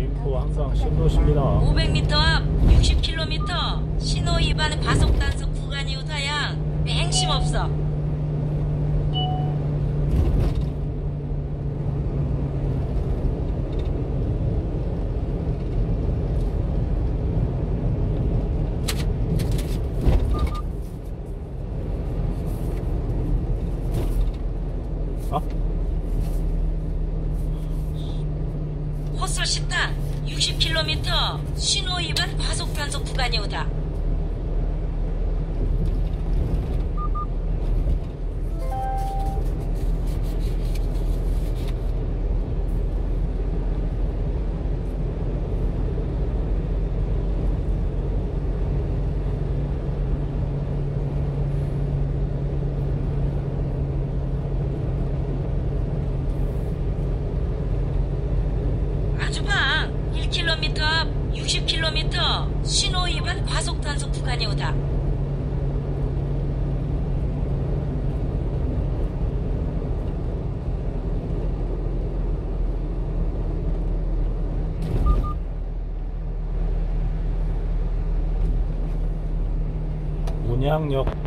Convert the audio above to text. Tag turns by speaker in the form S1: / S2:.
S1: 김포 항상 신도시입니다.
S2: 500m 앞 60km 신호 위반 과속 단속 구간 이후 타양 맹심 없어.
S1: 아?
S2: 호솔 식당 60km 신호 위반 과속 단속 구간 이후다. 아주방 1km 앞 60km 신호 위반 과속 단속 구간이 오다.
S1: 문양역